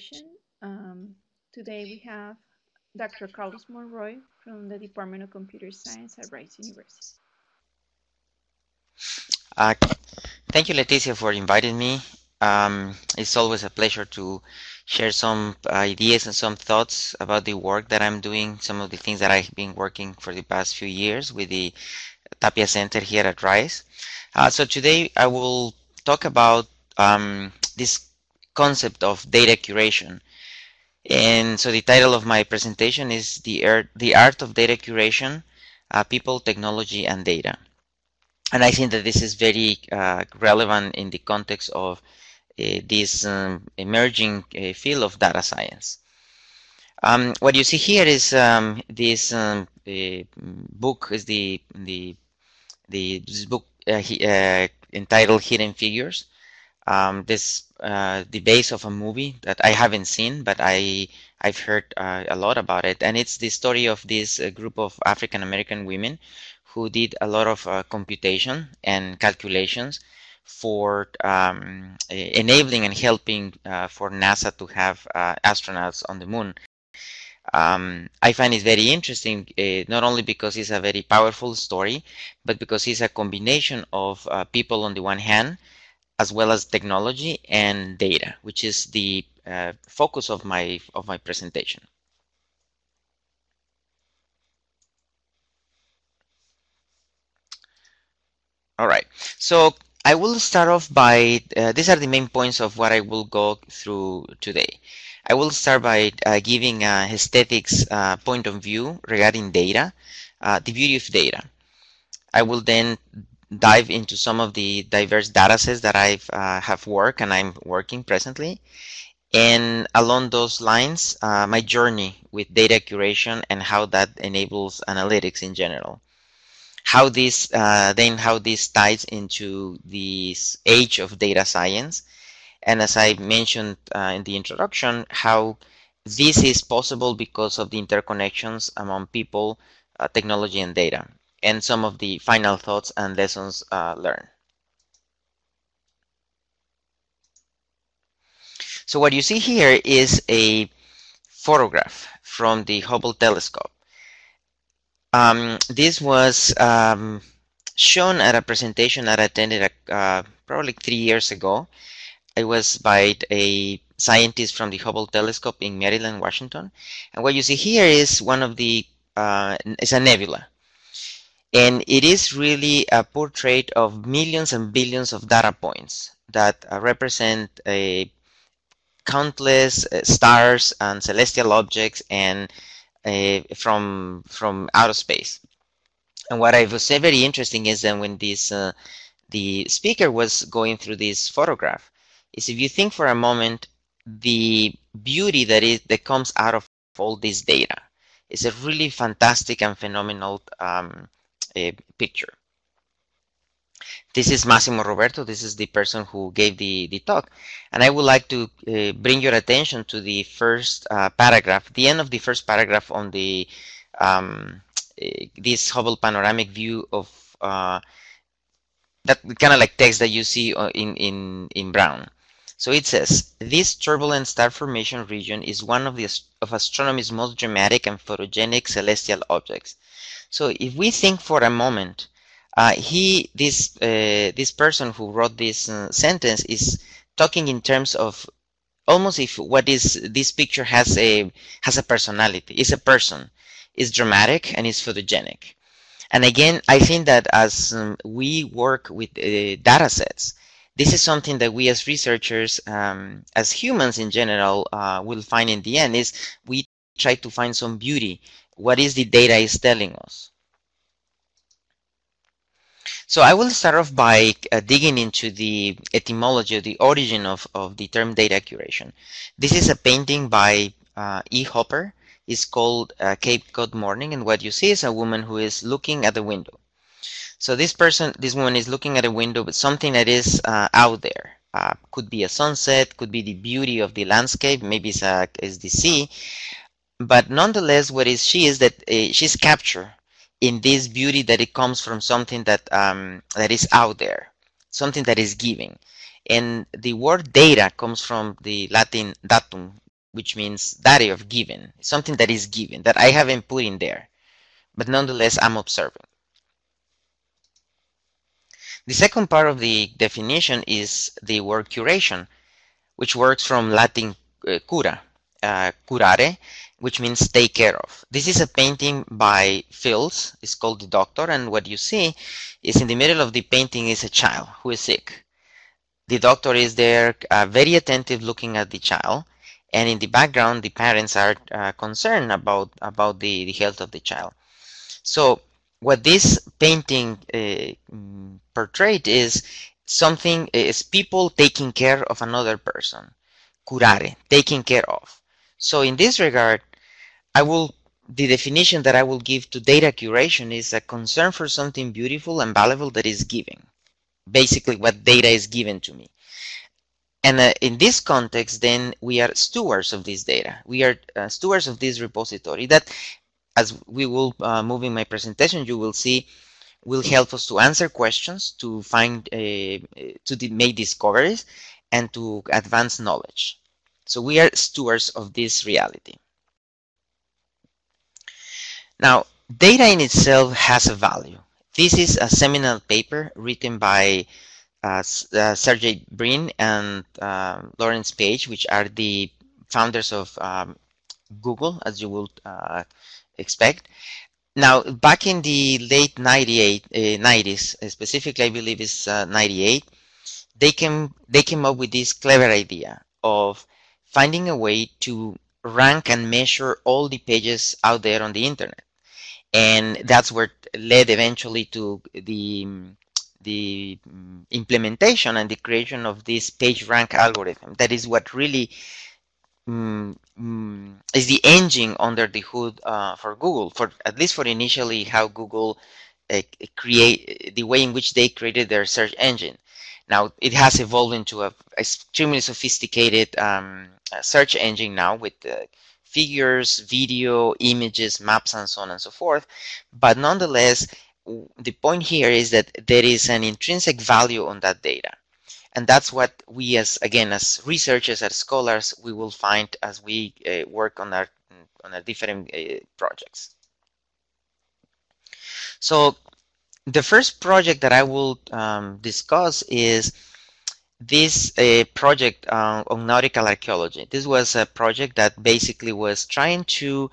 Um, today we have Dr. Carlos Monroy from the Department of Computer Science at Rice University. Uh, thank you, Leticia, for inviting me. Um, it's always a pleasure to share some ideas and some thoughts about the work that I'm doing, some of the things that I've been working for the past few years with the Tapia Center here at Rice. Uh, so today I will talk about um, this concept of data curation. And so the title of my presentation is The Art, the art of Data Curation, uh, People, Technology, and Data. And I think that this is very uh, relevant in the context of uh, this um, emerging uh, field of data science. Um, what you see here is um, this um, book is the the the book uh, uh, entitled Hidden Figures. Um, this uh, the base of a movie that I haven't seen, but I I've heard uh, a lot about it, and it's the story of this uh, group of African American women who did a lot of uh, computation and calculations for um, enabling and helping uh, for NASA to have uh, astronauts on the moon. Um, I find it very interesting, uh, not only because it's a very powerful story, but because it's a combination of people on the one hand as well as technology and data, which is the uh, focus of my of my presentation. All right, so I will start off by, uh, these are the main points of what I will go through today. I will start by uh, giving a aesthetics uh, point of view regarding data, uh, the beauty of data. I will then dive into some of the diverse data sets that I've uh, have worked and I'm working presently. And along those lines, uh, my journey with data curation and how that enables analytics in general. How this uh, then how this ties into this age of data science, and as I mentioned uh, in the introduction, how this is possible because of the interconnections among people, uh, technology, and data and some of the final thoughts and lessons uh, learned. So what you see here is a photograph from the Hubble telescope. Um, this was um, shown at a presentation that I attended uh, probably three years ago. It was by a scientist from the Hubble telescope in Maryland, Washington. And what you see here is one of the, uh, it's a nebula. And it is really a portrait of millions and billions of data points that uh, represent a countless uh, stars and celestial objects and uh, from from outer space. And what I was very interesting is that when this uh, the speaker was going through this photograph, is if you think for a moment the beauty that is that comes out of all this data is a really fantastic and phenomenal um, uh, picture. This is Massimo Robberto. This is the person who gave the, the talk. And I would like to uh, bring your attention to the first uh, paragraph, the end of the first paragraph on the um, uh, this Hubble panoramic view of uh, that kind of like text that you see uh, in, in, in brown. So it says, this turbulent star formation region is one of, the, of astronomy's most dramatic and photogenic celestial objects. So if we think for a moment, uh, he, this, uh, this person who wrote this uh, sentence is talking in terms of almost if what is this picture has a has a personality, is a person, is dramatic and is photogenic. And again, I think that as um, we work with uh, data sets, this is something that we as researchers, um, as humans in general, uh, will find in the end is we try to find some beauty what is the data is telling us. So I will start off by uh, digging into the etymology the origin of, of the term data curation. This is a painting by uh, E. Hopper. It's called uh, Cape Cod Morning and what you see is a woman who is looking at the window. So this person, this woman is looking at a window but something that is uh, out there. Uh, could be a sunset, could be the beauty of the landscape, maybe it's, a, it's the sea, but nonetheless what is she is that uh, she's captured in this beauty that it comes from something that um, that is out there something that is giving and the word data comes from the latin datum which means data of given, something that is given, that I haven't put in there, but nonetheless I'm observing. The second part of the definition is the word curation, which works from Latin uh, cura, uh, curare, which means take care of. This is a painting by Fils, it's called The Doctor, and what you see is in the middle of the painting is a child who is sick. The doctor is there, uh, very attentive looking at the child, and in the background the parents are uh, concerned about, about the, the health of the child. So what this painting uh, portrayed is something, is people taking care of another person, curare, taking care of. So in this regard, I will the definition that I will give to data curation is a concern for something beautiful and valuable that is given. Basically what data is given to me. And uh, in this context, then we are stewards of this data. We are uh, stewards of this repository that, as we will uh, move in my presentation, you will see will help us to answer questions, to find, uh, to make discoveries, and to advance knowledge. So we are stewards of this reality. Now, data in itself has a value. This is a seminal paper written by uh, uh, Sergey Brin and uh, Lawrence Page, which are the founders of um, Google, as you would uh, expect. Now, back in the late 98, 90s, uh, specifically, I believe it's uh, 98, they came, they came up with this clever idea of finding a way to rank and measure all the pages out there on the internet. And that's what led eventually to the the implementation and the creation of this page rank algorithm. That is what really um, is the engine under the hood uh, for Google for at least for initially how Google uh, create the way in which they created their search engine. Now it has evolved into a extremely sophisticated um, search engine now with uh, figures, video, images, maps, and so on and so forth. But nonetheless, the point here is that there is an intrinsic value on that data. And that's what we as, again, as researchers, as scholars, we will find as we uh, work on our, on our different uh, projects. So the first project that I will um, discuss is this uh, project uh, on nautical archaeology. This was a project that basically was trying to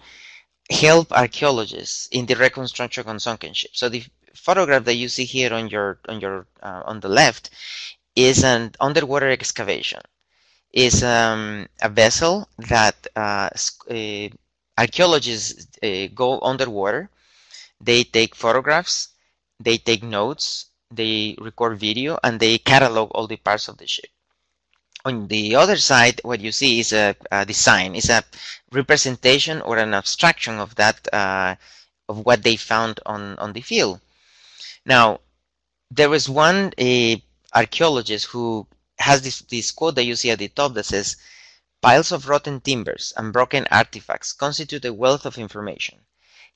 help archaeologists in the reconstruction of sunken ships. So the photograph that you see here on your on your uh, on the left is an underwater excavation. Is um, a vessel that uh, uh, archaeologists go underwater. They take photographs. They take notes they record video and they catalog all the parts of the ship. On the other side, what you see is a, a design, is a representation or an abstraction of that, uh, of what they found on, on the field. Now, there was one archaeologist who has this, this quote that you see at the top that says, piles of rotten timbers and broken artifacts constitute a wealth of information.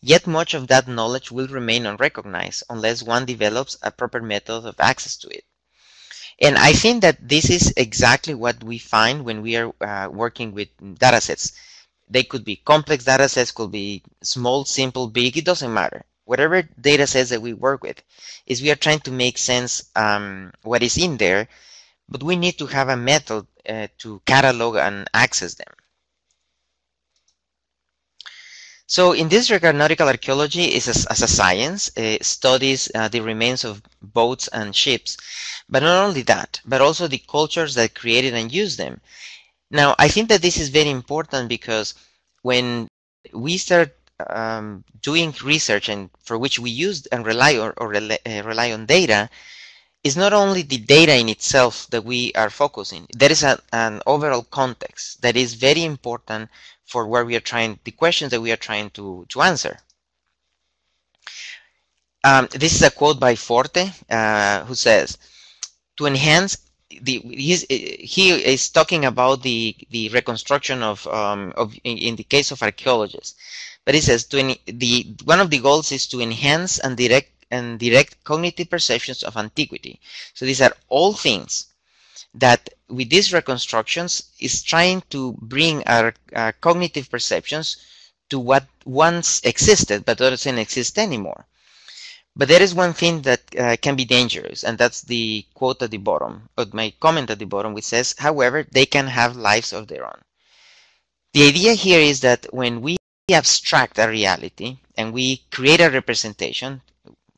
Yet much of that knowledge will remain unrecognized unless one develops a proper method of access to it. And I think that this is exactly what we find when we are uh, working with datasets. They could be complex datasets, could be small, simple, big, it doesn't matter. Whatever datasets that we work with is we are trying to make sense um, what is in there, but we need to have a method uh, to catalog and access them. So in this regard, nautical archaeology is as, as a science, it studies uh, the remains of boats and ships. But not only that, but also the cultures that created and used them. Now, I think that this is very important because when we start um, doing research and for which we use and rely or, or rely, uh, rely on data, is not only the data in itself that we are focusing. There is a, an overall context that is very important for where we are trying, the questions that we are trying to, to answer. Um, this is a quote by Forte, uh, who says, to enhance the, he is talking about the, the reconstruction of, um, of in, in, the case of archaeologists. But he says, to, the, one of the goals is to enhance and direct and direct cognitive perceptions of antiquity. So these are all things that with these reconstructions is trying to bring our uh, cognitive perceptions to what once existed but doesn't exist anymore. But there is one thing that uh, can be dangerous, and that's the quote at the bottom, or my comment at the bottom, which says, however, they can have lives of their own. The idea here is that when we abstract a reality and we create a representation,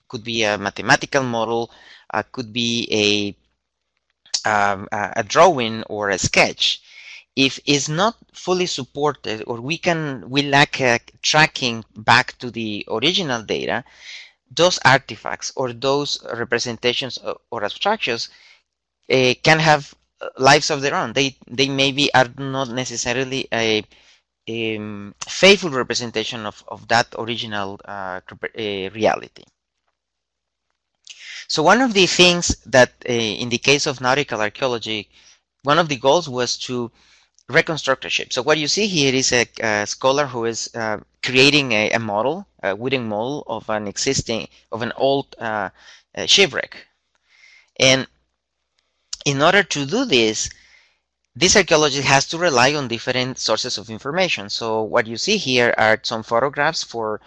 could be a mathematical model, uh, could be a um, a drawing or a sketch, if it's not fully supported or we can we lack a tracking back to the original data, those artifacts or those representations or abstractions uh, can have lives of their own. They they maybe are not necessarily a, a um, faithful representation of, of that original uh, reality. So one of the things that uh, in the case of nautical archaeology, one of the goals was to reconstruct a ship. So what you see here is a, a scholar who is uh, creating a, a, model, a wooden model of an existing, of an old uh, shipwreck. And in order to do this, this archaeologist has to rely on different sources of information. So what you see here are some photographs for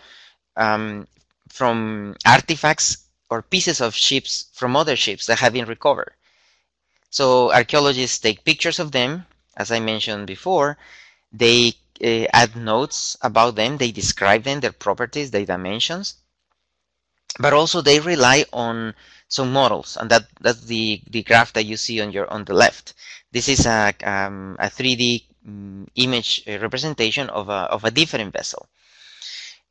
um, from artifacts or pieces of ships from other ships that have been recovered. So archaeologists take pictures of them, as I mentioned before. They uh, add notes about them. They describe them, their properties, their dimensions. But also they rely on some models, and that that's the the graph that you see on your on the left. This is a um, a 3D um, mm, image uh, representation of a of a different vessel.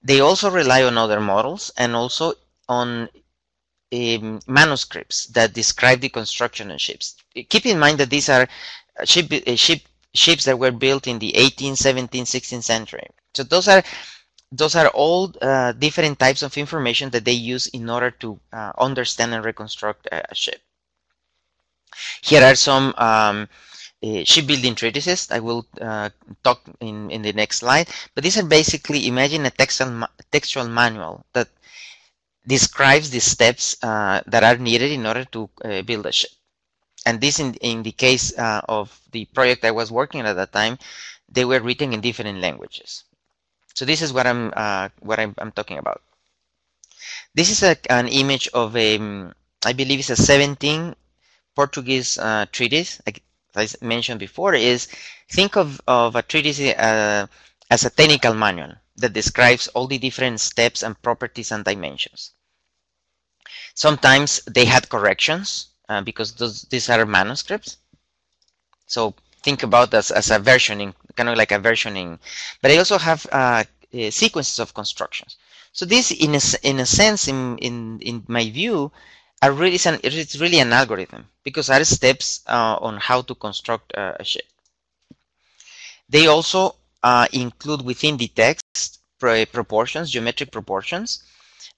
They also rely on other models and also on um, manuscripts that describe the construction of ships. Keep in mind that these are uh, ship, uh, ship, ships that were built in the 18th, 17th, 16th century. So those are those are all uh, different types of information that they use in order to uh, understand and reconstruct a, ship. Here are some um, uh, shipbuilding treatises. I will uh, talk in, in the next slide. But these are basically, imagine a textual, textual manual that describes the steps uh, that are needed in order to uh, build a ship. And this, in, in the case uh, of the project I was working at that time, they were written in different languages. So this is what I'm uh, what I'm, I'm, talking about. This is a, an image of a, um, believe it's a 17 Portuguese uh, treatise. Like I mentioned before, is think of, of a treatise as a technical manual that describes all the different steps and properties and dimensions. Sometimes they had corrections uh, because those, these are manuscripts. So think about this as a versioning, kind of like a versioning. But I also have uh, uh, sequences of constructions. So this, in a, in a sense, in, in, in my view, are really, it's really an algorithm because there are steps uh, on how to construct a shape. They also uh, include within the text proportions, geometric proportions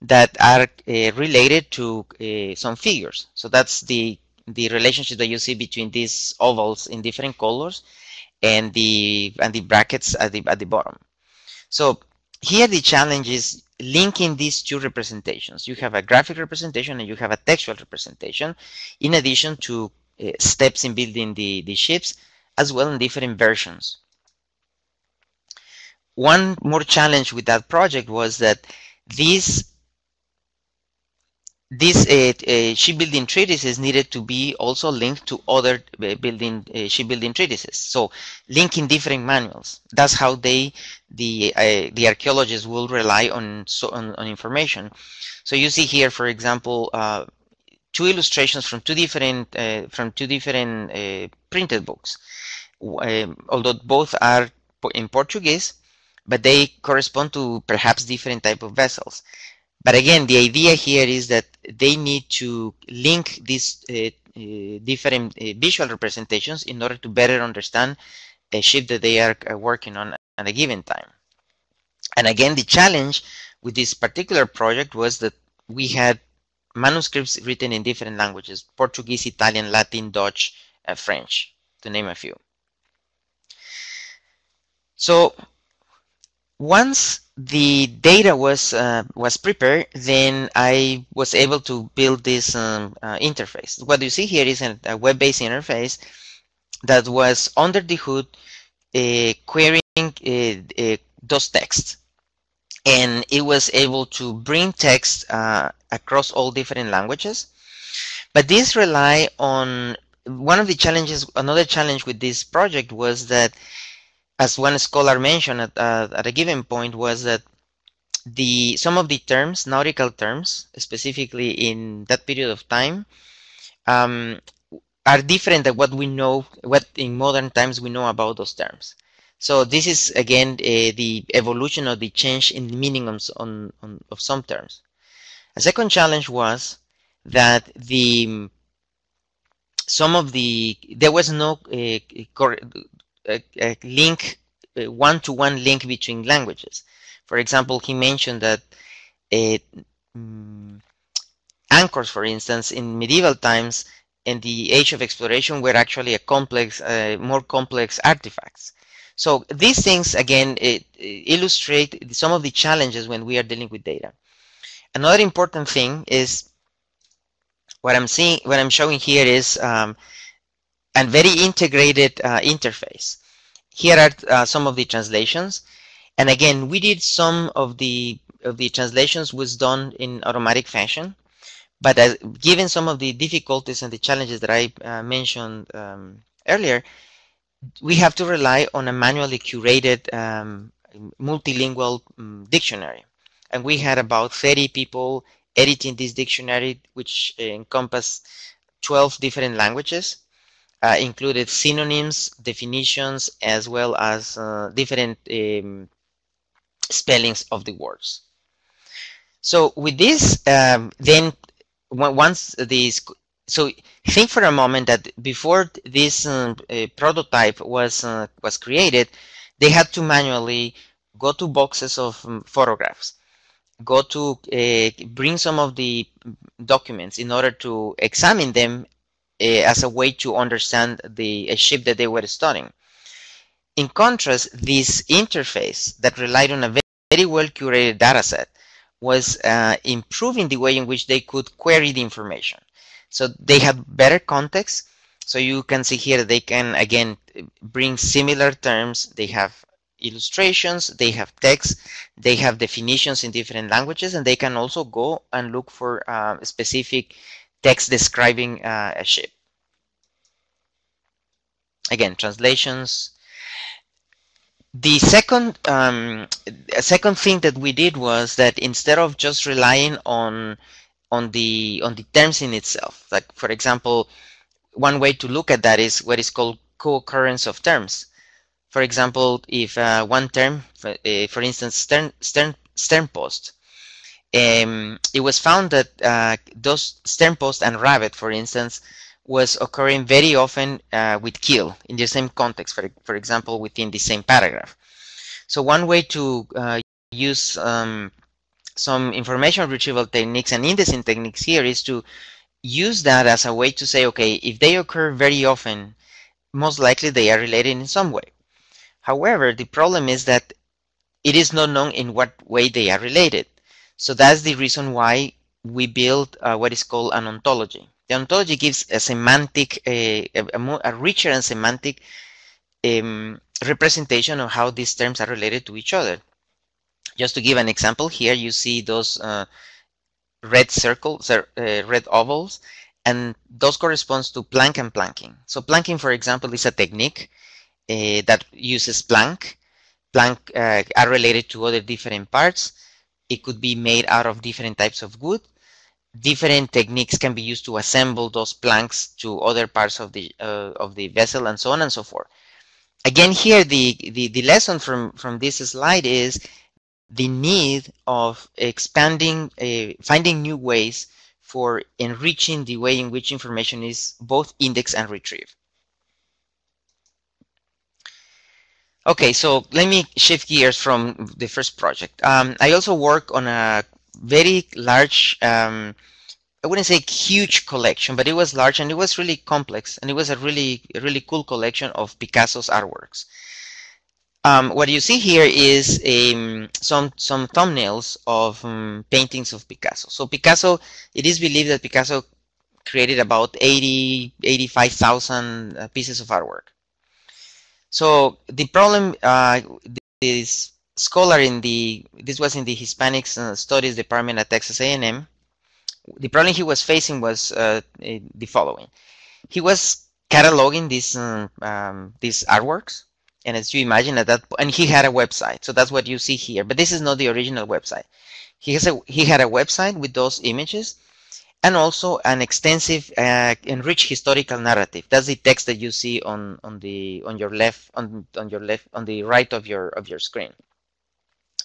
that are uh, related to uh, some figures. So that's the the relationship that you see between these ovals in different colors and the and the brackets at the at the bottom. So here the challenge is linking these two representations. You have a graphic representation and you have a textual representation in addition to uh, steps in building the, the ships as well in different versions one more challenge with that project was that these these uh, uh, shipbuilding treatises needed to be also linked to other uh, building uh, shipbuilding treatises. So linking different manuals. That's how they the uh, the archaeologists will rely on, so, on, on information. So you see here, for example, uh, two illustrations from two different from two different printed books. although both are in Portuguese, but they correspond to perhaps different type of vessels. But again, the idea here is that they need to link these uh, uh, different uh, visual representations in order to better understand a ship that they are working on at a given time. And again, the challenge with this particular project was that we had manuscripts written in different languages, Portuguese, Italian, Latin, Dutch, uh, French, to name a few. So once the data was uh, was prepared, then I was able to build this um, uh, interface. What you see here is a web-based interface that was under the hood uh, querying uh, uh, those texts, and it was able to bring text uh, across all different languages. But this rely on one of the challenges. Another challenge with this project was that as one scholar mentioned at, uh, at a given point was that the some of the terms, nautical terms, specifically in that period of time, um, are different than what we know, what in modern times we know about those terms. So this is again uh, the evolution or the change in the meaning on, on, on, of some terms. A second challenge was that the some of the there was no uh, a, a link, one-to-one -one link between languages. For example, he mentioned that um, anchors, for instance, in medieval times in the age of exploration were actually a complex, uh, more complex artifacts. So these things, again, it, it illustrate some of the challenges when we are dealing with data. Another important thing is what I'm seeing, what I'm showing here is um, and very integrated uh, interface. Here are uh, some of the translations. And again, we did some of the of the translations was done in automatic fashion. But as, given some of the difficulties and the challenges that I uh, mentioned um, earlier, we have to rely on a manually curated um, multilingual um, dictionary. And we had about 30 people editing this dictionary, which encompassed 12 different languages uh, included synonyms, definitions, as well as uh, different um, spellings of the words. So with this, um, then once these, so think for a moment that before this uh, prototype was uh, was created, they had to manually go to boxes of um, photographs, go to uh, bring some of the documents in order to examine them as a way to understand the ship that they were studying. In contrast, this interface that relied on a very, well curated data set was uh, improving the way in which they could query the information. So they had better context. So you can see here they can again bring similar terms. They have illustrations, they have text, they have definitions in different languages, and they can also go and look for uh, specific text describing uh, a ship. Again, translations. The second um, second thing that we did was that instead of just relying on on the on the terms in itself, like for example, one way to look at that is what is called co-occurrence of terms. For example, if uh, one term, for, uh, for instance, stern, stern, sternpost, um, it was found that uh, those sternpost and rabbet, for instance, was occurring very often uh, with keel in the same context, for, for example, within the same paragraph. So one way to uh, use um, some information retrieval techniques and indexing techniques here is to use that as a way to say, okay, if they occur very often, most likely they are related in some way. However, the problem is that it is not known in what way they are related. So that's the reason why we build uh, what is called an ontology. The ontology gives a semantic, a, a, more, a richer and semantic um, representation of how these terms are related to each other. Just to give an example, here you see those uh, red circles, uh, red ovals, and those corresponds to plank and planking. So planking, for example, is a technique uh, that uses plank. Plank uh, are related to other different parts it could be made out of different types of wood. Different techniques can be used to assemble those planks to other parts of the uh, of the vessel and so on and so forth. Again, here the, the, the lesson from, from this slide is the need of expanding, uh, finding new ways for enriching the way in which information is both indexed and retrieved. Okay, so let me shift gears from the first project. Um, I also work on a very large, um, I wouldn't say huge collection, but it was large and it was really complex and it was a really, really cool collection of Picasso's artworks. um, what you see here is um, some some thumbnails of um, paintings of Picasso. So Picasso, it is believed that Picasso created about 80, 85,000 uh, pieces of artwork. So the problem, uh, this scholar in the, this was in the Hispanic uh, Studies Department at Texas A&M, the problem he was facing was uh, the following. He was cataloging these, uh, um, these artworks, and as you imagine at that, and he had a website, so that's what you see here, but this is not the original website. He, has a, he had a website with those images, and also an extensive uh, enriched historical narrative. That's the text that you see on on the on your left on on your left on the right of your of your screen.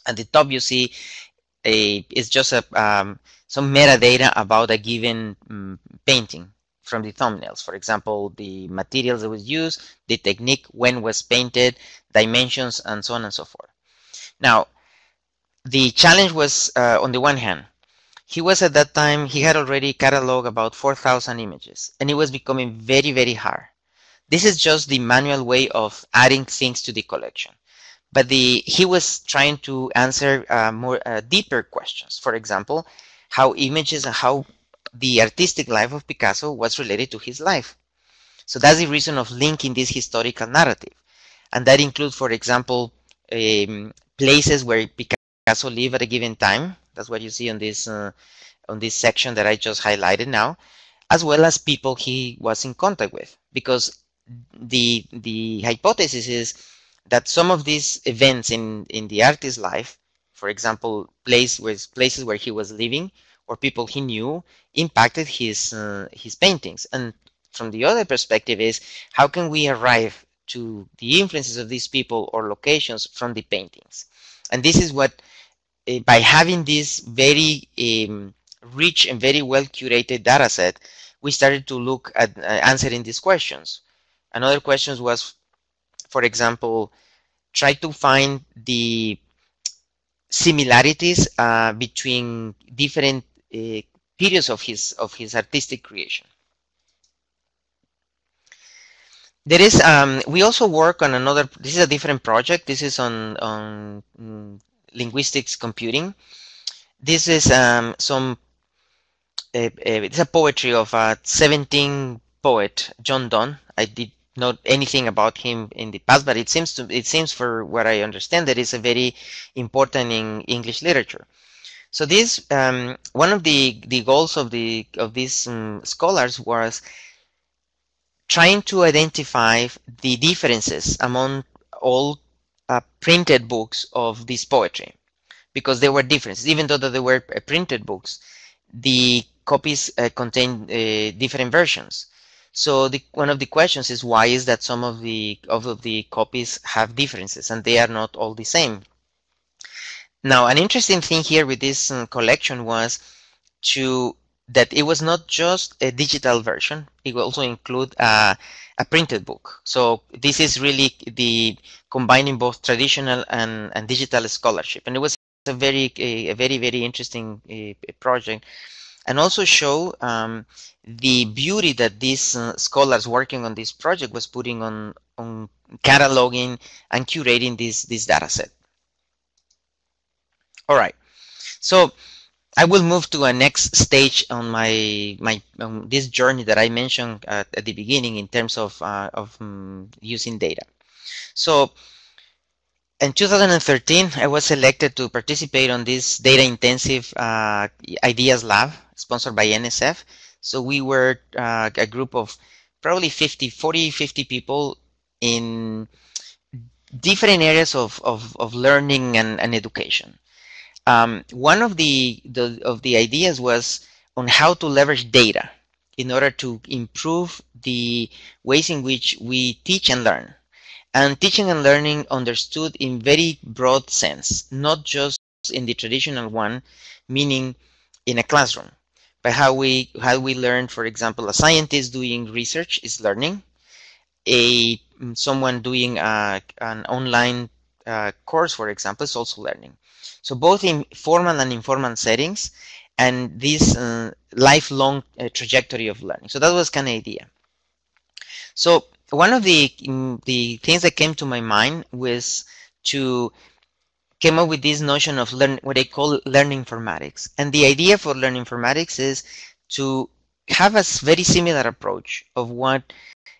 At the top, you see a it's just a um, some metadata about a given um, painting from the thumbnails. For example, the materials that was used, the technique, when was painted, dimensions, and so on and so forth. Now, the challenge was uh, on the one hand he was at that time, he had already cataloged about 4,000 images and it was becoming very, very hard. This is just the manual way of adding things to the collection. But the he was trying to answer uh, more uh, deeper questions. For example, how images and how the artistic life of Picasso was related to his life. So that's the reason of linking this historical narrative. And that includes, for example, um, places where Picasso lived at a given time, that's what you see on this uh, on this section that I just highlighted now, as well as people he was in contact with. Because the the hypothesis is that some of these events in in the artist's life, for example, place places where he was living or people he knew, impacted his uh, his paintings. And from the other perspective is how can we arrive to the influences of these people or locations from the paintings? And this is what uh, by having this very um, rich and very well curated data set, we started to look at uh, answering these questions. Another question was, for example, try to find the similarities uh, between different uh, periods of his of his artistic creation. There is um, we also work on another. This is a different project. This is on on mm, linguistics computing. This is um, some, uh, uh, it's a poetry of a 17 poet, John Donne. I did not anything about him in the past, but it seems to, it seems for what I understand that it's a very important in English literature. So this, um, one of the, the goals of the, of these um, scholars was trying to identify the differences among all uh, printed books of this poetry because there were differences. Even though they were uh, printed books, the copies uh, contain uh, different versions. So the, one of the questions is why is that some of the of the copies have differences and they are not all the same. Now, an interesting thing here with this um, collection was to that it was not just a digital version; it will also include a, a printed book. So this is really the combining both traditional and, and digital scholarship. And it was a very, a, a very, very interesting a, project and also show um, the beauty that these uh, scholars working on this project was putting on, on cataloging and curating this, this data set. All right, so I will move to a next stage on my my on this journey that I mentioned at, at the beginning in terms of uh, of um, using data. So in 2013, I was selected to participate on this data intensive uh, ideas lab sponsored by NSF. So we were uh, a group of probably 50, 40, 50 people in different areas of, of, of learning and, and education. Um, one of the, the, of the ideas was on how to leverage data in order to improve the ways in which we teach and learn and teaching and learning understood in very broad sense, not just in the traditional one, meaning in a classroom, but how we how we learn, for example, a scientist doing research is learning, a someone doing a, an online uh, course, for example, is also learning. So both in formal and informal settings, and this uh, lifelong uh, trajectory of learning. So that was kind of idea. So one of the mm, the things that came to my mind was to came up with this notion of learn what I call learning informatics. And the idea for learning informatics is to have a very similar approach of what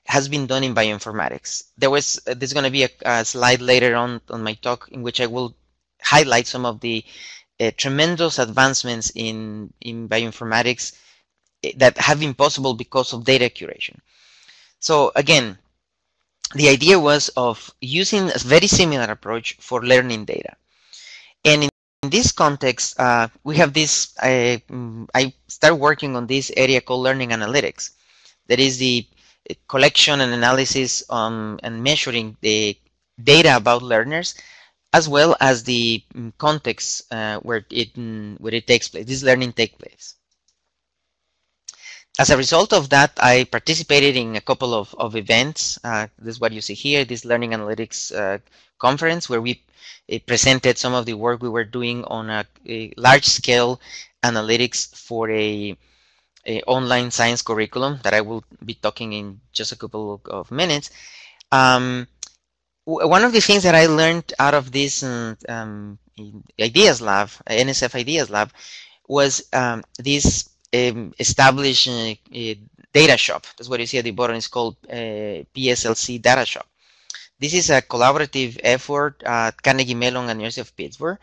has been done in bioinformatics. There was uh, there's going to be a, a, slide later on on my talk in which I will highlight some of the uh, tremendous advancements in in bioinformatics eh, that have been possible because of data curation. So again, the idea was of using a very similar approach for learning data. And in, in this context, uh, we have this, uh, I started working on this area called learning analytics. That is the collection and analysis on, and measuring the data about learners as well as the mm, context uh, where it mm, where it takes place. This learning takes place. As a result of that, I participated in a couple of, of events. Uh, this is what you see here, this Learning Analytics uh, conference, where we uh, presented some of the work we were doing on a, a large-scale analytics for a, a, online science curriculum that I will be talking in just a couple of minutes. Um, one of the things that I learned out of this uh, um, Ideas Lab, NSF Ideas Lab, was um, this um, established uh, data shop. That's what you see at the bottom. It's called uh, PSLC Data Shop. This is a collaborative effort at Carnegie Mellon and University of Pittsburgh,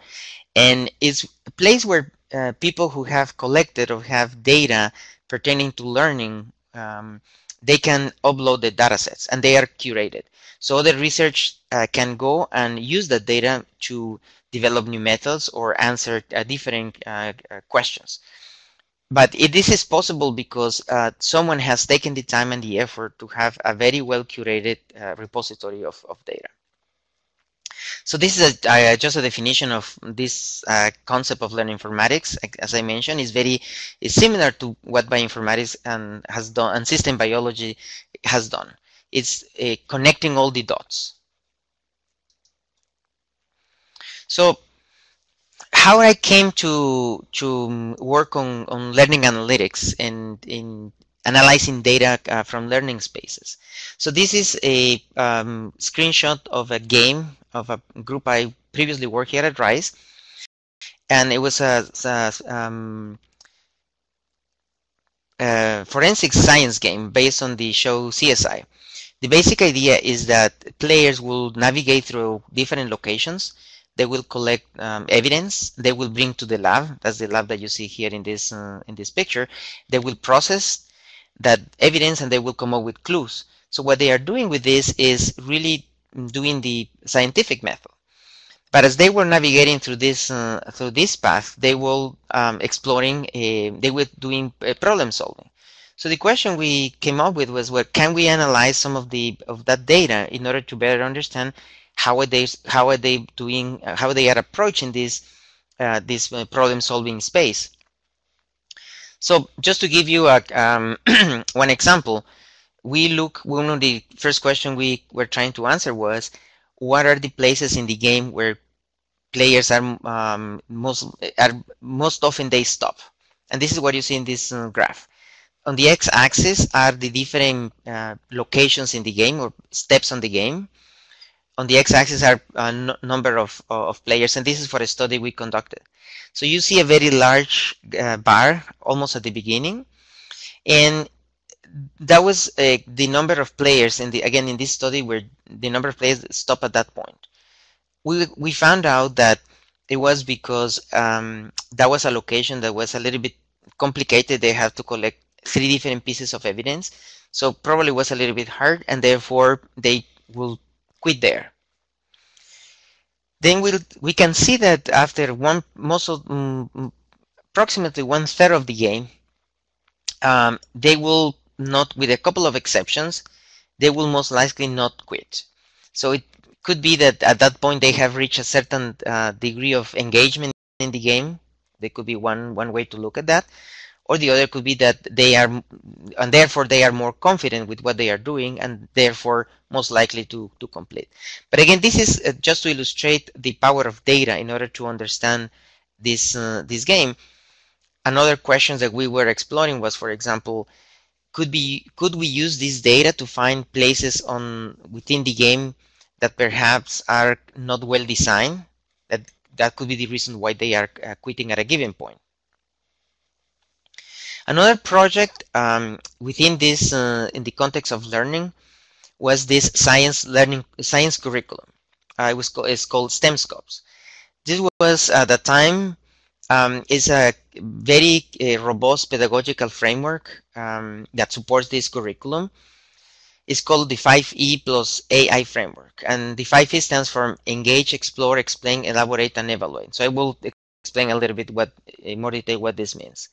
and it's a place where uh, people who have collected or have data pertaining to learning, um, they can upload the data sets and they are curated. So the research uh, can go and use the data to develop new methods or answer uh, different uh, uh, questions but it, this is possible because uh, someone has taken the time and the effort to have a very well curated uh, repository of, of data. So this is a, just a definition of this uh, concept of learning informatics. As I mentioned, is very is similar to what bioinformatics and has done and system biology has done. It's uh, connecting all the dots. So how I came to to work on, on learning analytics and in analyzing data uh, from learning spaces. So this is a um, screenshot of a game of a group I previously worked here at Rice, and it was a, a, um, a forensic science game based on the show CSI. The basic idea is that players will navigate through different locations they will collect um, evidence. They will bring to the lab. That's the lab that you see here in this uh, in this picture. They will process that evidence and they will come up with clues. So what they are doing with this is really doing the scientific method. But as they were navigating through this uh, through this path, they were um, exploring. A, they were doing problem solving. So the question we came up with was, well, can we analyze some of the of that data in order to better understand how are they how are they doing uh, how they are approaching this uh, this uh, problem solving space so just to give you a um, one example we look one of the first question we were trying to answer was what are the places in the game where players are um, most are most often they stop? And this is what you see in this uh, graph. On the x-axis are the different uh, locations in the game or steps on the game. On the x-axis are a number of, of players, and this is for a study we conducted. So you see a very large uh, bar almost at the beginning, and that was uh, the number of players in the again in this study where the number of players stop at that point. We we found out that it was because um, that was a location that was a little bit complicated. They have to collect three different pieces of evidence, so probably was a little bit hard, and therefore they will quit there. Then we'll, we can see that after one most of, um, approximately one third of the game, um, they will not, with a couple of exceptions, they will most likely not quit. So it could be that at that point they have reached a certain uh, degree of engagement in the game. There could be one one way to look at that or the other could be that they are and therefore they are more confident with what they are doing and therefore most likely to to complete but again this is uh, just to illustrate the power of data in order to understand this uh, this game another question that we were exploring was for example could be could we use this data to find places on within the game that perhaps are not well designed. That that could be the reason why they are uh, quitting at a given point. Another project um, within this, uh, in the context of learning, was this science learning science curriculum. Uh, it was called, it's called STEM Scopes. This was at the time um, is a very uh, robust pedagogical framework um, that supports this curriculum. It's called the 5E plus AI framework. And the 5E stands for engage, explore, explain, elaborate, and evaluate. So I will explain a little bit what in more detail what this means.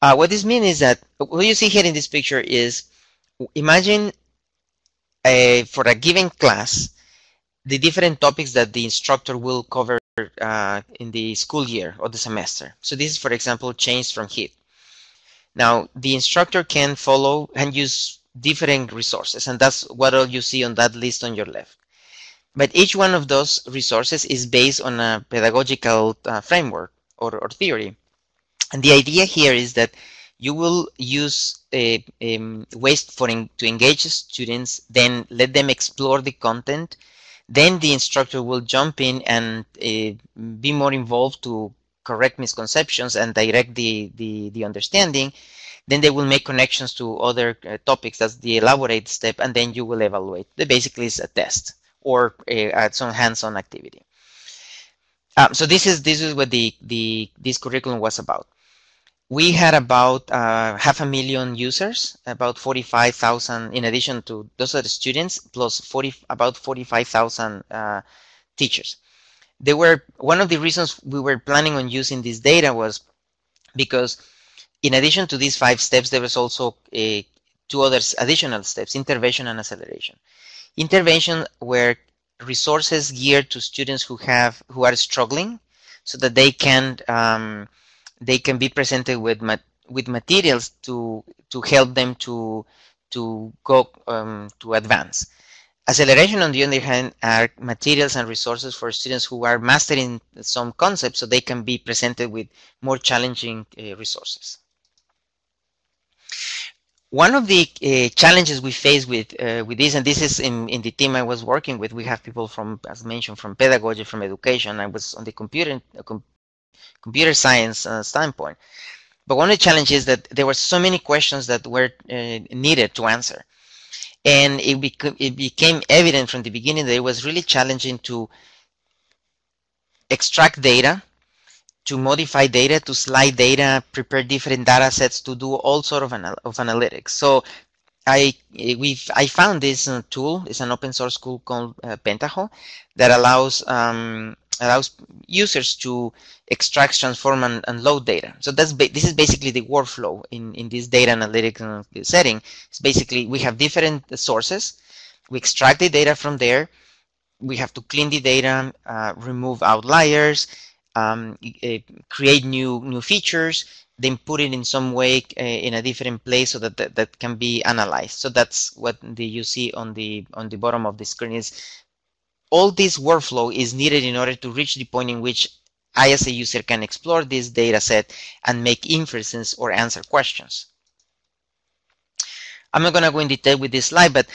Uh, what this means is that what you see here in this picture is imagine a, for a given class the different topics that the instructor will cover uh, in the school year or the semester. So this is, for example, change from heat. Now, the instructor can follow and use different resources, and that's what all you see on that list on your left. But each one of those resources is based on a pedagogical uh, framework or, or, theory. And the idea here is that you will use a, a ways for in, to engage students, then let them explore the content, then the instructor will jump in and uh, be more involved to correct misconceptions and direct the, the, the understanding. Then they will make connections to other uh, topics. That's the elaborate step, and then you will evaluate. That basically is a test or uh, some hands-on activity. Um, so this is this is what the the this curriculum was about we had about uh, half a million users, about 45,000 in addition to those are the students, plus 40, about 45,000 uh, teachers. They were one of the reasons we were planning on using this data was because in addition to these five steps, there was also a, two other additional steps, intervention and acceleration. Intervention were resources geared to students who have who are struggling so that they can um, they can be presented with with materials to to help them to to go um, to advance. Acceleration, on the other hand, are materials and resources for students who are mastering some concepts so they can be presented with more challenging uh, resources. One of the uh, challenges we face with uh, with this, and this is in, in the team I was working with, we have people from, as mentioned, from pedagogy, from education. I was on the computer uh, computer science uh, standpoint. But one of the challenges is that there were so many questions that were uh, needed to answer. And it, bec it became evident from the beginning that it was really challenging to extract data, to modify data, to slide data, prepare different data sets, to do all sort of, anal of analytics. So I we I found this uh, tool. It's an open source tool called uh, Pentaho that allows um, allows users to extract, transform, and, and load data. So that's this is basically the workflow in, in this data analytics uh, setting. It's basically we have different sources. We extract the data from there. We have to clean the data, uh, remove outliers, um, uh, create new new features, then put it in some way uh, in a different place so that, that that can be analyzed. So that's what the you see on the on the bottom of the screen is all this workflow is needed in order to reach the point in which I as a user can explore this data set and make inferences or answer questions. I'm not going to go in detail with this slide, but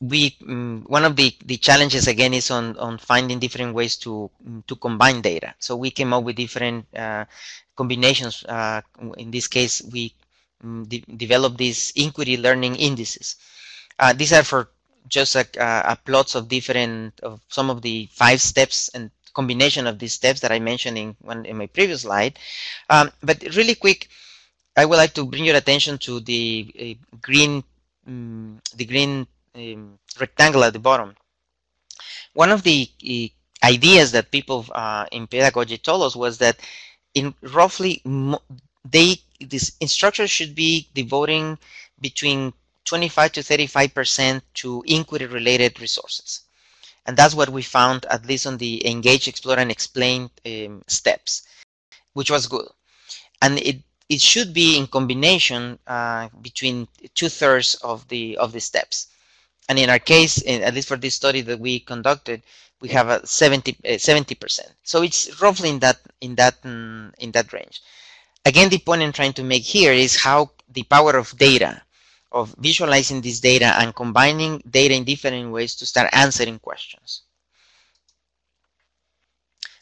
we um, one of the, the challenges again is on, on finding different ways to to combine data. So we came up with different uh, combinations. Uh, in this case, we um, de developed these inquiry learning indices. Uh, these are for just a, a, plots of different of some of the five steps and combination of these steps that I mentioned in one in my previous slide. Um, but really quick, I would like to bring your attention to the uh, green um, the green um, rectangle at the bottom. One of the uh, ideas that people uh, in pedagogy told us was that in roughly they this instructors should be devoting between 25 to 35% to inquiry related resources. And that's what we found, at least on the engage, explore, and explain um, steps, which was good. And it, it should be in combination uh, between two thirds of the of the steps. And in our case, at least for this study that we conducted, we have a 70 percent. Uh, so it's roughly in that in that mm, in that range. Again, the point I'm trying to make here is how the power of data of visualizing this data and combining data in different ways to start answering questions.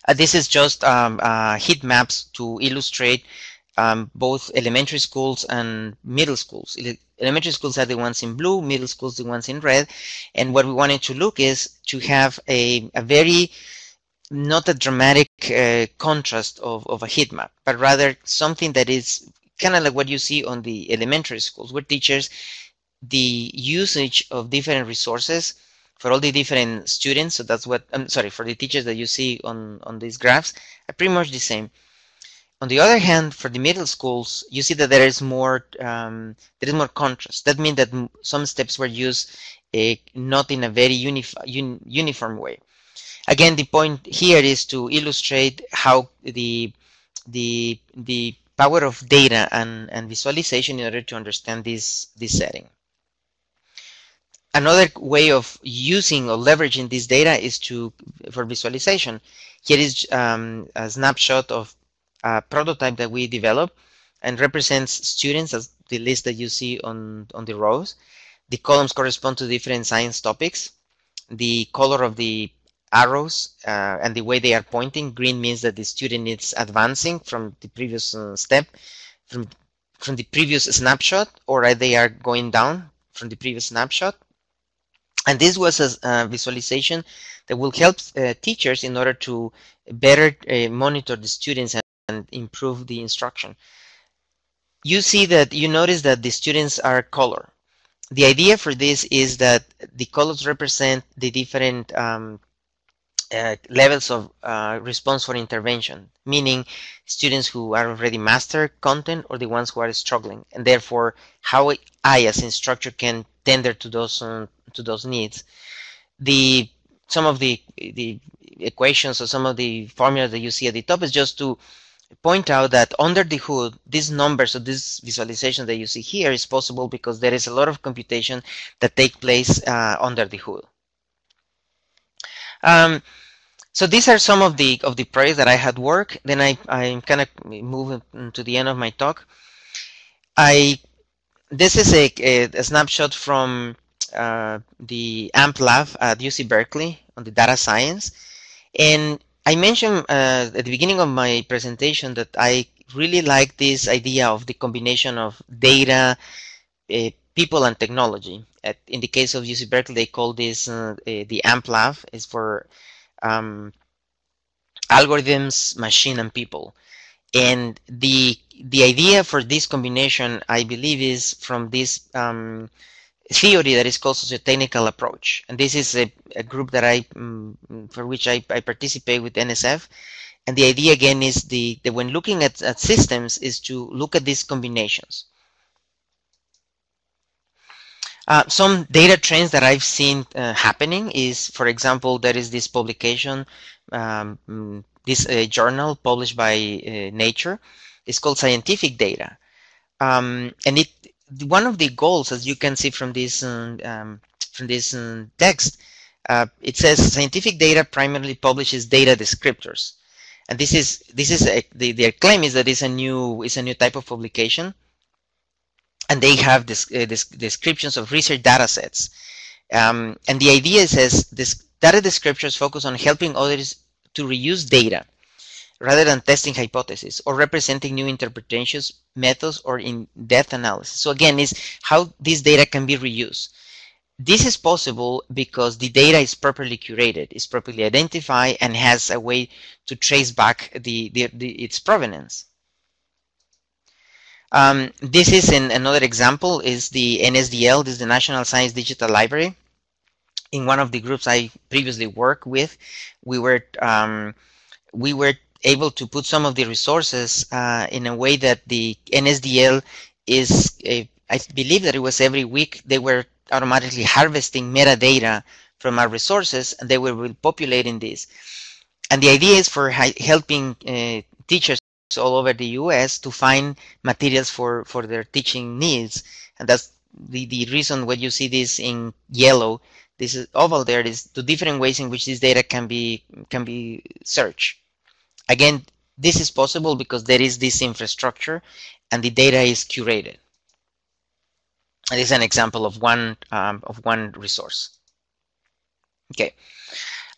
Uh, this is just um, uh, heat maps to illustrate um, both elementary schools and middle schools. Elementary schools are the ones in blue, middle schools the ones in red. And what we wanted to look is to have a, a very not a dramatic uh, contrast of, of a heat map, but rather something that is kind of like what you see on the elementary schools, where teachers, the usage of different resources for all the different students, so that's what, I'm sorry, for the teachers that you see on, on these graphs, are pretty much the same. On the other hand, for the middle schools, you see that there is more um, there is more contrast. That means that some steps were used uh, not in a very un uniform way. Again, the point here is to illustrate how the the the power of data and, and visualization in order to understand this this setting. Another way of using or leveraging this data is to for visualization. Here is um, a snapshot of a prototype that we developed and represents students as the list that you see on, on the rows. The columns correspond to different science topics. The color of the arrows uh, and the way they are pointing. Green means that the student is advancing from the previous uh, step, from, from the previous snapshot, or they are going down from the previous snapshot. And this was a, a visualization that will help uh, teachers in order to better uh, monitor the students and, improve the instruction. You see that you notice that the students are color. The idea for this is that the colors represent the different um, uh, levels of uh, response for intervention, meaning students who are already master content or the ones who are struggling, and therefore how I as instructor can tender to those uh, to those needs. The some of the the equations or some of the formulas that you see at the top is just to point out that under the hood, these numbers or this visualization that you see here is possible because there is a lot of computation that take place uh, under the hood. Um, so these are some of the of the projects that I had worked. Then I I'm kind of moving to the end of my talk. I this is a, a, a snapshot from uh, the AMP lab at UC Berkeley on the data science, and I mentioned uh, at the beginning of my presentation that I really like this idea of the combination of data, uh, people, and technology. At, in the case of UC Berkeley, they call this uh, the AMP lab. is for um, algorithms, machine, and people. And the the idea for this combination, I believe, is from this um, theory that is called socio-technical approach. And this is a, a group that I, um, for which I, I, participate with NSF. And the idea again is the, that when looking at, at systems is to look at these combinations. Uh, some data trends that I've seen uh, happening is, for example, there is this publication, um, this uh, journal published by uh, Nature. It's called Scientific Data, um, and it one of the goals, as you can see from this um, um from this um, text, uh, it says scientific data primarily publishes data descriptors, and this is this is a, the their claim is that it's a new it's a new type of publication. And they have this, uh, this descriptions of research data sets. Um, and the idea says this data descriptors focus on helping others to reuse data rather than testing hypotheses or representing new interpretations, methods, or in-depth analysis. So again, is how this data can be reused. This is possible because the data is properly curated, is properly identified, and has a way to trace back the, the, the its provenance. Um, this is in another example is the NSDL, this is the National Science Digital Library. In one of the groups I previously worked with, we were um, we were able to put some of the resources uh, in a way that the NSDL is, a, I believe that it was every week they were automatically harvesting metadata from our resources and they were populating this. And the idea is for helping uh, teachers all over the US to find materials for, for their teaching needs. And that's the, the reason when you see this in yellow, this is oval there is the different ways in which this data can be can be searched. Again, this is possible because there is this infrastructure and the data is curated. this is an example of one um, of one resource. Okay,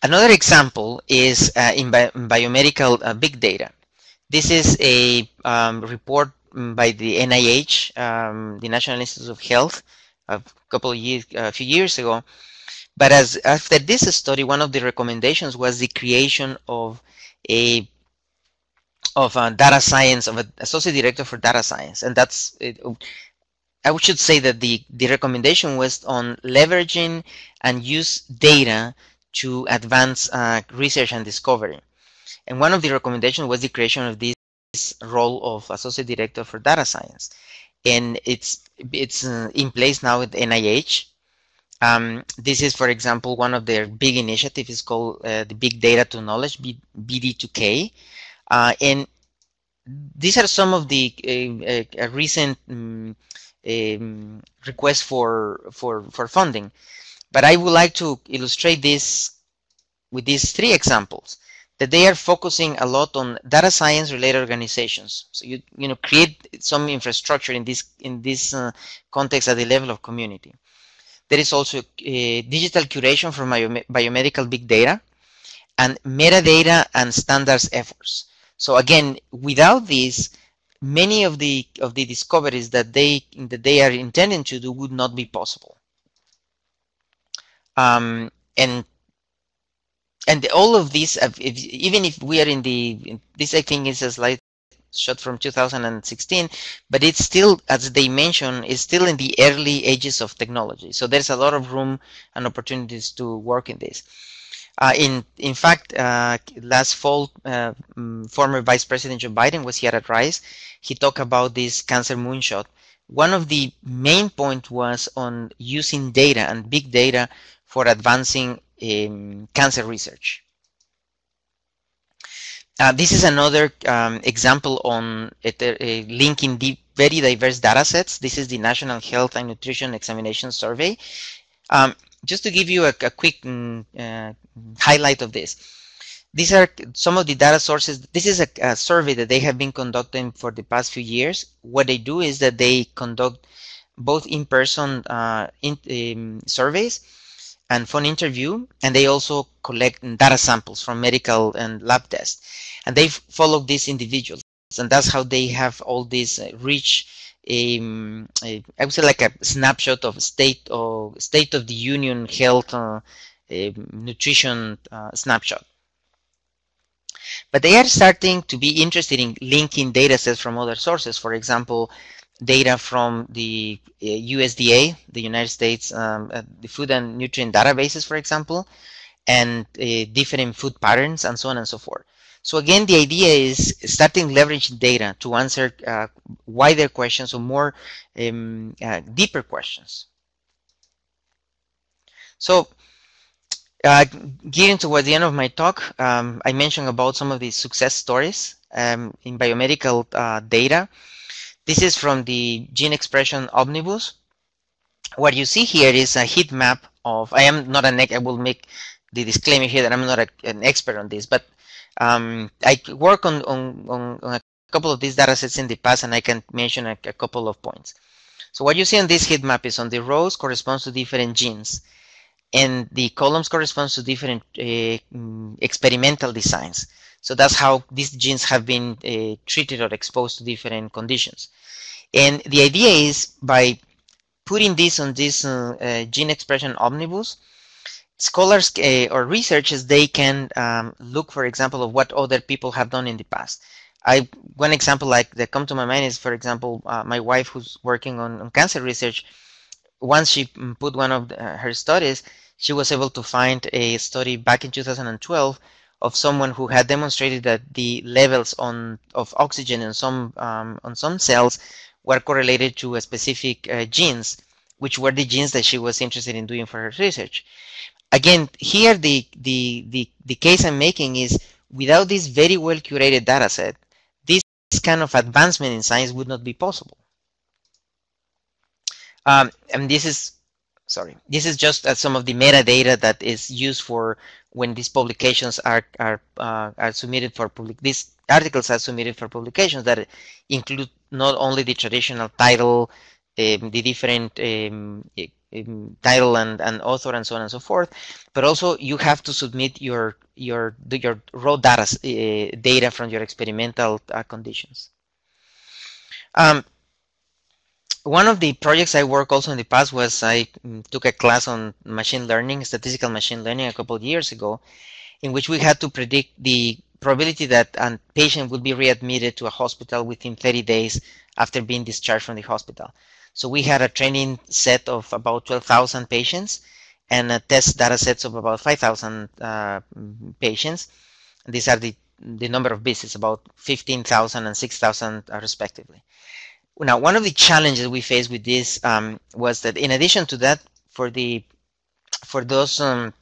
another example is uh, in, bi biomedical uh, big data. This is a um, report by the NIH, um, the National Institute of Health, a couple of years, a few years ago. But as after this study, one of the recommendations was the creation of a of a data science of an associate director for data science, and that's it, I should say that the the recommendation was on leveraging and use data to advance uh, research and discovery. And one of the recommendations was the creation of this role of associate director for data science, and it's it's uh, in place now at NIH. Um, this is, for example, one of their big initiatives is called uh, the Big Data to Knowledge, BD2K. Uh, and these are some of the recent um, um, requests for, for, for funding. But I would like to illustrate this with these three examples that they are focusing a lot on data science related organizations. So you you know create some infrastructure in this in this uh, context at the level of community. There is also uh, digital curation for biomedical big data and metadata and standards efforts. So again, without these, many of the of the discoveries that they that they are intending to do would not be possible. Um, and and all of these, if, even if we are in the this, I think is a slide shot from 2016, but it's still, as they mentioned, is still in the early ages of technology. So there's a lot of room and opportunities to work in this. Uh, in in fact, uh, last fall, uh, um, former Vice President Joe Biden was here at Rice. He talked about this cancer moonshot. One of the main points was on using data and big data for advancing um, cancer research. Uh, this is another um, example on linking deep, very diverse data sets. This is the National Health and Nutrition Examination Survey. Um, just to give you a, a quick mm, uh, highlight of this. These are some of the data sources. This is a, a, survey that they have been conducting for the past few years. What they do is that they conduct both in-person uh, in, um, surveys and phone interview, and they also collect data samples from medical and lab tests. And they follow these individuals, and that's how they have all these uh, rich um, I would say like a snapshot of state of state of the union health uh, uh, nutrition uh, snapshot. But they are starting to be interested in linking data sets from other sources. For example, data from the USDA, uh, the United States, um, uh, the Food and Nutrient Databases, for example, and uh, different food patterns and so on and so forth. So again, the idea is starting leveraging data to answer uh, wider questions or more um, uh, deeper questions. So uh, getting towards the end of my talk, um, I mentioned about some of the success stories um, in biomedical uh, data. This is from the Gene Expression Omnibus. What you see here is a heat map of, I am not an, I will make the disclaimer here that I'm not a, an expert on this, but um, I work on, on, on, a couple of these data sets in the past and I can mention a, a couple of points. So what you see on this heat map is on the rows corresponds to different genes and the columns corresponds to different uh, experimental designs. So that's how these genes have been uh, treated or exposed to different conditions. And the idea is by putting this on this uh, uh gene expression omnibus, scholars uh, or researchers, they can um, look, for example, of what other people have done in the past. I one example like that come to my mind is, for example, uh, my wife who's working on, on, cancer research. Once she mm, put one of the, uh, her studies, she was able to find a study back in 2012 of someone who had demonstrated that the levels on of oxygen in some um, on some cells were correlated to a specific uh, genes, which were the genes that she was interested in doing for her research again, here the, the, the, the case I'm making is without this very well curated data set, this kind of advancement in science would not be possible. Um, and this is, sorry, this is just uh, some of the metadata that is used for when these publications are, are, uh, are submitted for public, these articles are submitted for publications that include not only the traditional title, um, the different um, um, title and, and author and so on and so forth. But also you have to submit your your your raw data uh, data from your experimental uh, conditions. Um, one of the projects I worked also in the past was I mm, took a class on machine learning, statistical machine learning a couple of years ago, in which we had to predict the probability that a patient would be readmitted to a hospital within 30 days after being discharged from the hospital. So we had a training set of about 12,000 patients and a test data sets of about 5,000 uh, patients. These are the, the number of visits, about 15,000 and 6,000 uh, respectively. Now, one of the challenges we faced with this um, was that in addition to that, for the for those um,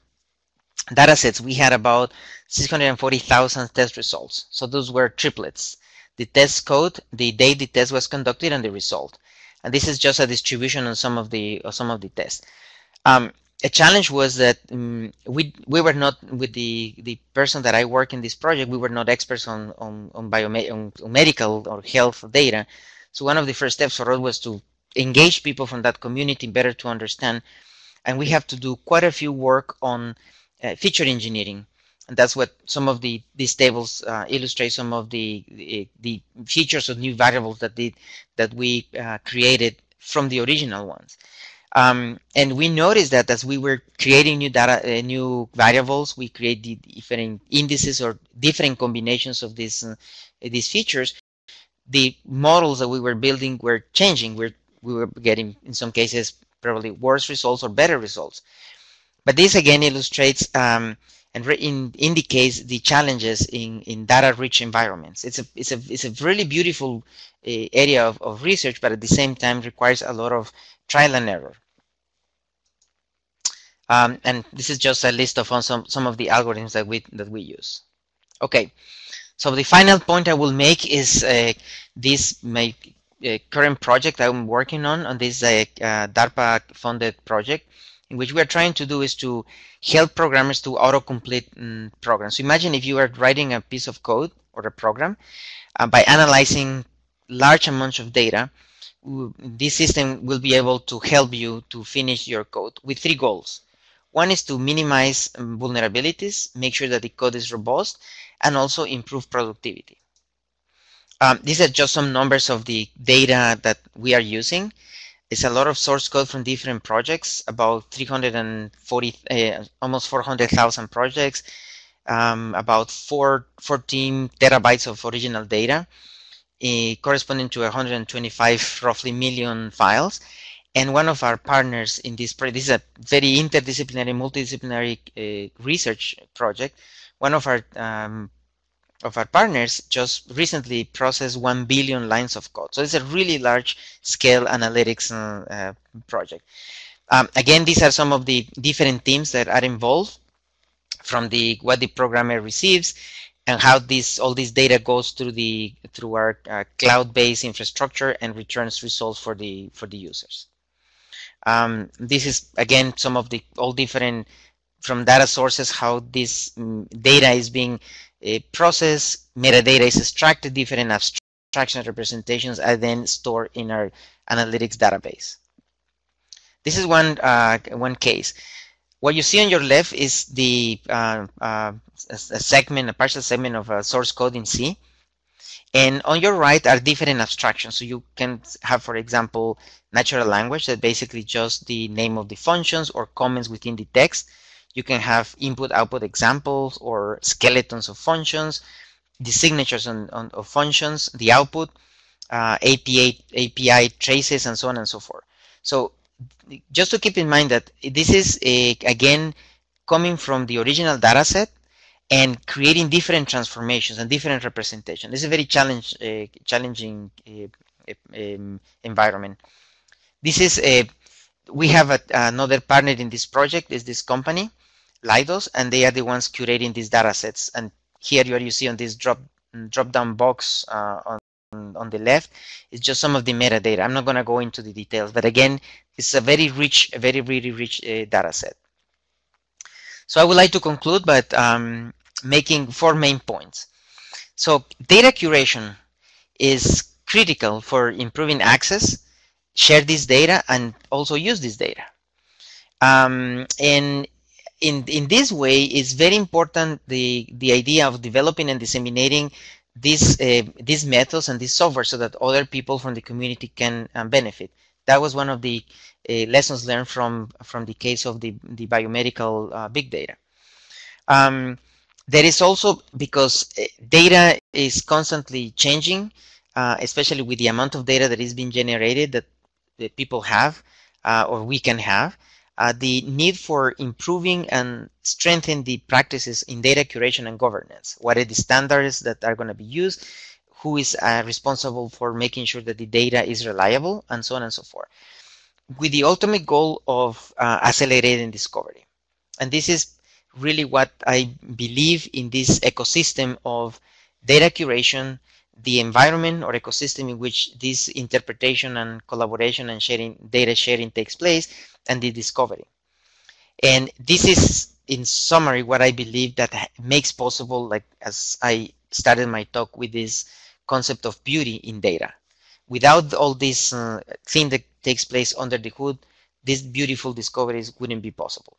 data sets, we had about 640,000 test results. So those were triplets. The test code, the date the test was conducted, and the result. And this is just a distribution on some of the some of the tests. Um, a challenge was that um, we we were not with the the person that I work in this project. We were not experts on on on, biome- on medical or health data. So one of the first steps for us was to engage people from that community better to understand. And we have to do quite a few work on uh, feature engineering. And that's what some of the these tables uh, illustrate some of the, the, the features of new variables that did that we uh, created from the original ones. Um, and we noticed that as we were creating new data, uh, new variables, we created different indices or different combinations of these uh, these features the models that we were building were changing. We're, we were getting, in some cases, probably worse results or better results. But this again illustrates um, and in, indicates the challenges in, in data-rich environments. It's a, it's, a, it's a really beautiful uh, area of, of research, but at the same time requires a lot of trial and error. Um, and this is just a list of some, some of the algorithms that we, that we use. Okay, so the final point I will make is uh, this my uh, current project I'm working on, on this uh, uh DARPA funded project, in which we are trying to do is to help programmers to autocomplete um, programs. So imagine if you are writing a piece of code or a program uh, by analyzing large amounts of data, this system will be able to help you to finish your code with three goals. One is to minimize um, vulnerabilities, make sure that the code is robust, and also improve productivity. Um, these are just some numbers of the data that we are using. It's a lot of source code from different projects, about 340, uh, almost 400,000 projects, um, about four, 14 terabytes of original data, uh, corresponding to 125 roughly million files. And one of our partners in this project, this is a very interdisciplinary, multidisciplinary uh, research project, one of our um, of our partners just recently processed 1 billion lines of code. So it's a really large scale analytics uh, project. Um, again, these are some of the different teams that are involved from the what the programmer receives and how this all this data goes through the through our uh, cloud-based infrastructure and returns results for the for the users. Um, this is again some of the all different from data sources how this um, data is being uh, processed, metadata is extracted, different abstraction representations are then stored in our analytics database. This is one uh, one case. What you see on your left is the uh, uh a, segment, a partial segment of a source code in C. And on your right are different abstractions. So you can have, for example, natural language that basically just the name of the functions or comments within the text. You can have input output examples or skeletons of functions, the signatures on, on of functions, the output, uh, API, API traces, and so on and so forth. So just to keep in mind that this is a, again coming from the original data set and creating different transformations and different representation. This is a very challenge, uh, challenging uh, um, environment. This is a, we have a, another partner in this project is this company Leidos, and they are the ones curating these data sets. And here are, you see on this drop drop down box uh, on, on the left is just some of the metadata. I'm not going to go into the details, but again, it's a very rich, a very, really rich uh, data set. So I would like to conclude by um, making four main points. So data curation is critical for improving access, share this data and also use this data. Um, and in, in this way, it's very important the, the idea of developing and disseminating these, uh, these methods and this software so that other people from the community can um, benefit. That was one of the uh, lessons learned from, from the case of the, the biomedical uh, big data. Um, there is also, because uh, data is constantly changing, uh, especially with the amount of data that is being generated that, that people have uh, or we can have, uh, the need for improving and strengthening the practices in data curation and governance. What are the standards that are going to be used? Who is uh, responsible for making sure that the data is reliable and so on and so forth. With the ultimate goal of uh, accelerating discovery. And this is really what I believe in this ecosystem of data curation, the environment or ecosystem in which this interpretation and collaboration and sharing data sharing takes place and the discovery. And this is in summary what i believe that makes possible like as i started my talk with this concept of beauty in data. Without all this uh, thing that takes place under the hood these beautiful discoveries wouldn't be possible.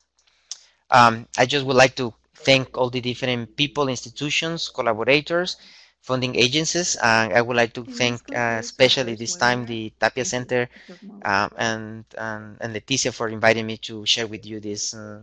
Um, i just would like to thank all the different people institutions collaborators funding agencies. Uh, I would like to thank uh, especially this time the Tapia Center um, and, and, and Leticia for inviting me to share with you this uh,